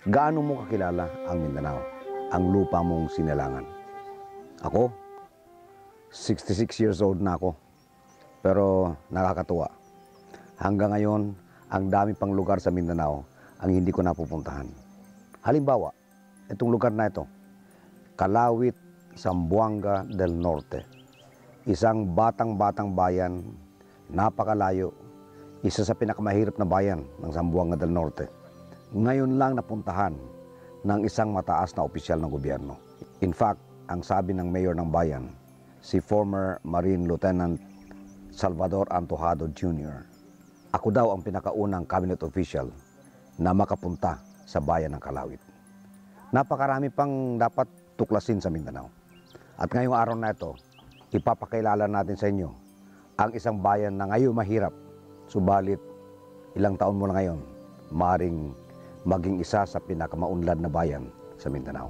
Gaano mo kakilala ang Mindanao, ang lupa mong sinalangan? Ako, 66 years old na ako. Pero nakakatuwa. Hanggang ngayon, ang dami pang lugar sa Mindanao ang hindi ko napupuntahan. Halimbawa, itong lugar na ito, Kalawit, Zamboanga del Norte. Isang batang-batang bayan, napakalayo, isa sa pinakamahirap na bayan ng Zamboanga del Norte. Ngayon lang napuntahan ng isang mataas na opisyal ng gobyerno. In fact, ang sabi ng mayor ng bayan, si former Marine Lieutenant Salvador Antojado Jr. Ako daw ang pinakaunang cabinet official na makapunta sa bayan ng Kalawit. Napakarami pang dapat tuklasin sa Mindanao. At ngayong araw na ito, ipapakilala natin sa inyo ang isang bayan na ngayon mahirap, subalit ilang taon mo na ngayon, maring maging isa sa pinakamaunlad na bayan sa Mindanao.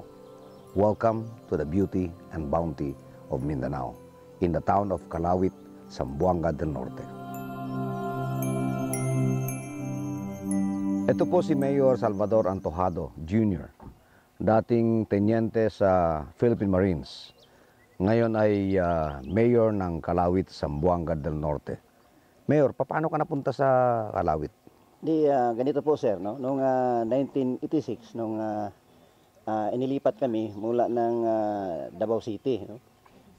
Welcome to the beauty and bounty of Mindanao in the town of Kalawit, Zamboanga del Norte. Ito po si Mayor Salvador Antojado Jr., dating tenyente sa Philippine Marines. Ngayon ay ah, mayor ng Kalawit, Zamboanga del Norte. Mayor, paano ka napunta sa Kalawit? Di ah, ganito po sir, no? Noong ah, 1986 nung ah, ah, inilipat kami mula ng ah, Davao City, no?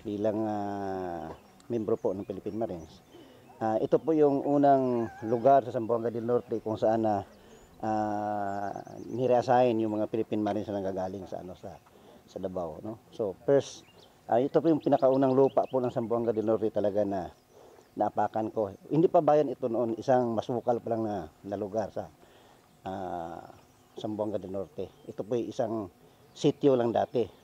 Bilang ah, membro po ng Philippine Marines. Ah, ito po yung unang lugar sa Zamboanga del Norte kung saan na uh, nireassign yung mga Philippine Marines na nanggagaling sa ano sa sa Davao, no? So first ah, ito po yung pinakaunang lupa po ng Zamboanga del Norte talaga na naapakan ko. Hindi pa bayan ito noon, isang masukal pa lang na, na lugar sa uh, Zamboanga del Norte. Ito po isang sitio lang dati.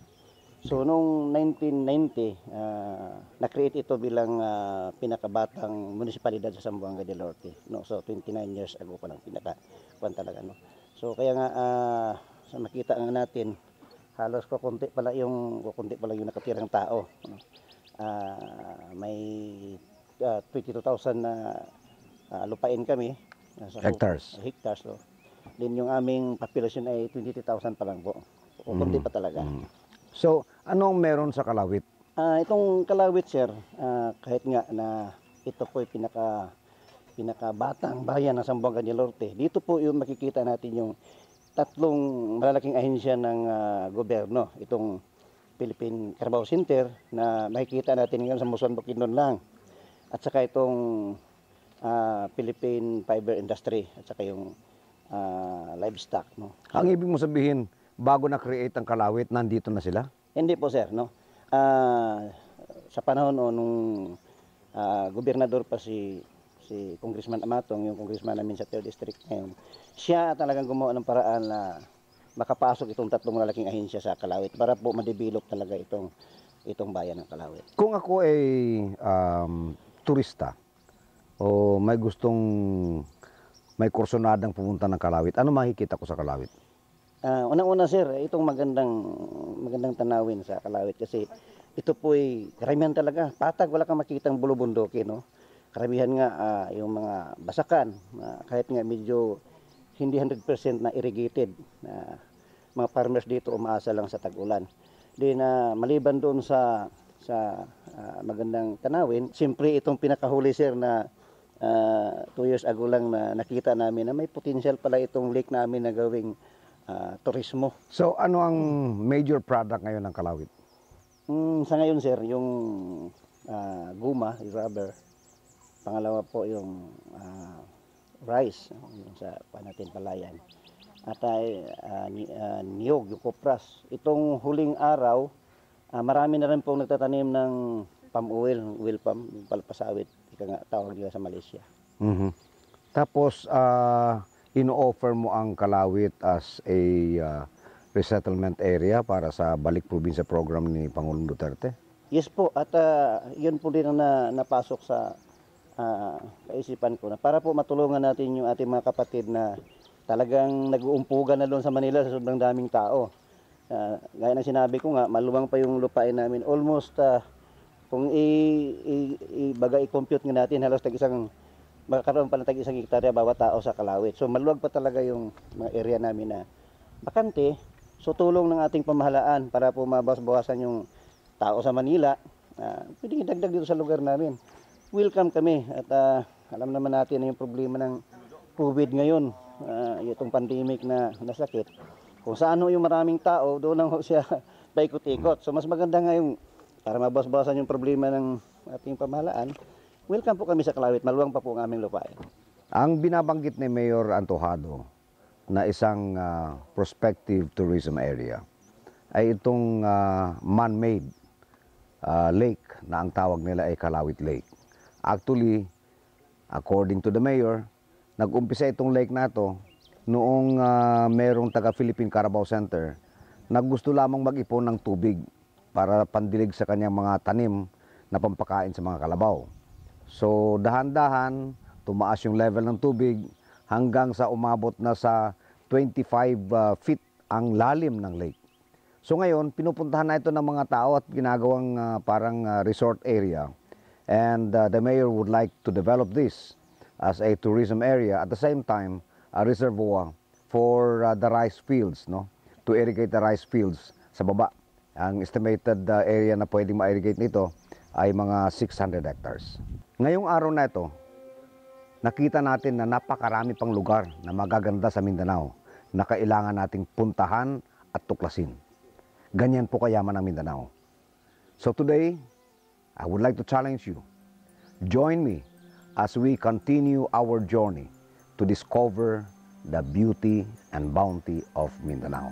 So noong 1990, uh, na-create ito bilang uh, pinakabatang munisipalidad sa Zamboanga del Norte. No? So 29 years ago pa lang pinaka kwan talaga no. So kaya nga uh, sa makita nga natin halos kukunti pala yung kukunti pala yung nakatirang tao. No? Uh, may uh, 22,000 na uh, lupain kami. Uh, sa Hectares. hectares. So. Din yung aming population ay 20,000 pa lang po. Kukunti Mm. pa talaga. Mm. So, anong meron sa Kalawit? Ah, itong kalawit sir, ah, kahit nga na ito po ay pinaka pinakabatang bayan ng Zamboanga del Norte. Dito po yung makikita natin yung tatlong malalaking ahensya ng ah, gobyerno. Itong Philippine Carabao Center na makikita natin ngayon sa Muson Bukidnon lang. At saka itong ah, Philippine Fiber Industry at saka yung ah, livestock. No? Ang ibig mo sabihin, bago na-create ang Kalawit, nandito na sila? Hindi po sir, no. Ah, sa panahon no, nung ah, gobernador pa si si Congressman Amatong, yung congressman namin sa 3rd District ngayon, siya talagang gumawa ng paraan na makapasok itong tatlong malaking ahensya sa Kalawit para po madevelop talaga itong itong bayan ng Kalawit. Kung ako ay um, turista o may gustong may kursonadang pumunta ng Kalawit, ano makikita ko sa Kalawit? Ah, unang-una sir, itong magandang magandang tanawin sa Kalawit kasi ito po ay karamihan talaga patag wala kang makitang bulubundoke no. Karamihan nga ah, yung mga basakan ah, kahit nga medyo hindi 100% na irrigated na mga farmers dito umaasa lang sa tag-ulan. Di na maliban doon sa sa ah, magandang tanawin, siyempre itong pinakahuli sir na ah, two years ago lang na nakita namin na may potential pala itong lake namin na gawing ah, turismo. So, ano ang major product ngayon ng Kalawit? Mm, sa ngayon sir, yung ah, guma, yung rubber. Pangalawa po yung ah, rice, yung sa pa natin palayan. At ay ni, ah, niyog, yung kopras. Itong huling araw, ah, marami na rin pong nagtatanim ng palm oil, oil palm, palpasawit. Ika nga tawag nila sa Malaysia. Mhm. Tapos, ah, ino-offer mo ang Kalawit as a ah, resettlement area para sa Balik Probinsya program ni Pangulong Duterte? Yes po, at ah, yun po din ang na, napasok sa ah, kaisipan ko na para po matulungan natin yung ating mga kapatid na talagang nag-uumpugan na doon sa Manila sa sobrang daming tao. Ah, gaya ng sinabi ko nga, maluwang pa yung lupain namin. Almost, ah, kung i, i, i, baga i-compute nga natin, halos tag isang, magkakaroon pa ng tag isang hektarya bawat tao sa Kalawit. So maluwag pa talaga yung mga area namin na bakante. So tulong ng ating pamahalaan para po mabawas-bawasan yung tao sa Manila. Uh, pwedeng idagdag dito sa lugar namin. Welcome kami at ah, alam naman natin na yung problema ng COVID ngayon, uh, itong pandemic na nasakit. Kung saan yung maraming tao, doon lang siya paikot-ikot. So mas maganda nga yung para mabawas-bawasan yung problema ng ating pamahalaan, welcome po kami sa Kalawit. Maluwang pa po ang aming lupain. Ang binabanggit ni Mayor Antojado na isang ah, prospective tourism area ay itong ah, man-made ah, lake na ang tawag nila ay Kalawit Lake. Actually, according to the mayor, nag-umpisa itong lake na to noong ah, merong taga Philippine Carabao Center na gusto lamang mag-ipon ng tubig para pandilig sa kanyang mga tanim na pampakain sa mga kalabaw. So dahan-dahan, tumaas yung level ng tubig hanggang sa umabot na sa 25 uh, feet ang lalim ng lake. So ngayon, pinupuntahan na ito ng mga tao at ginagawang uh, parang uh, resort area. And uh, the mayor would like to develop this as a tourism area at the same time a reservoir for uh, the rice fields, no? To irrigate the rice fields sa baba. Ang estimated uh, area na pwedeng ma-irrigate nito ay mga 600 hectares. Ngayong araw na ito, nakita natin na napakarami pang lugar na magaganda sa Mindanao na kailangan nating puntahan at tuklasin. Ganyan po kayaman ang Mindanao. So today, I would like to challenge you. Join me as we continue our journey to discover the beauty and bounty of Mindanao.